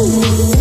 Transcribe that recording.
Ooh.